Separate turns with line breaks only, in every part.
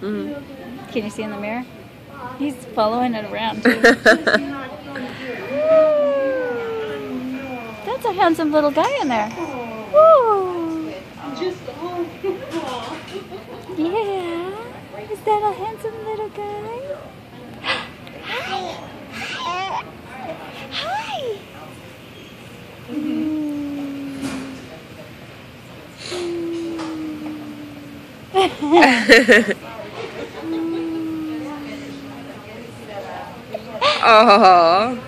Mm-hmm.
Can you see in the mirror? He's following it around too. That's a handsome little guy in there. Woo! Yeah. Is that a handsome little guy? Hi. Hi.
oh.
Come on.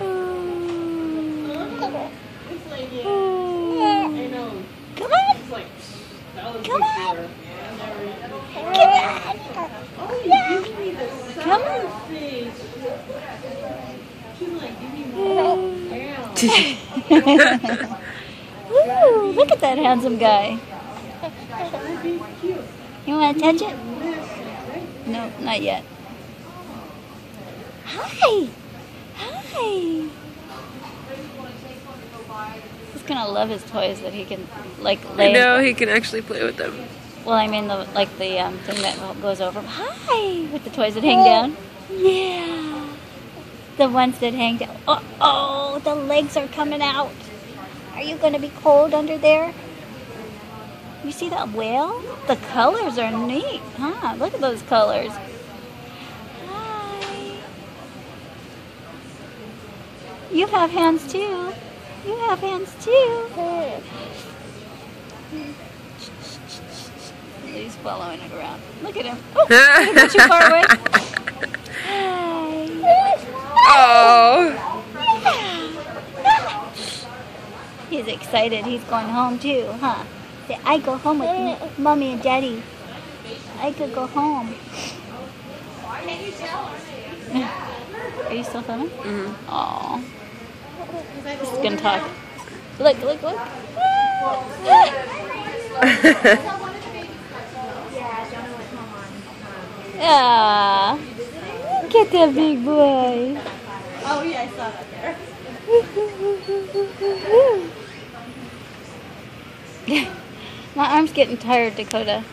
Woo, look at that handsome guy. You want to touch it? No, not yet. Hi. He's gonna love his toys that he can like lay.
I know he can actually play with them.
Well, I mean the like the um, thing that goes over. Hi, with the toys that hang down. Yeah, the ones that hang down. Oh, oh, the legs are coming out. Are you gonna be cold under there? You see that whale? The colors are neat, huh? Look at those colors. Hi. You have hands too. You have hands too. He's following it around. Look at him. Oh, too far away?
Oh.
He's excited. He's going home too, huh? Say, I go home with mommy and daddy. I could go home. Are you still filming?
Mm-hmm.
Oh. He's gonna talk. Look, look, look. Ah, look at that big boy.
Oh yeah, I saw that there.
My arm's getting tired, Dakota.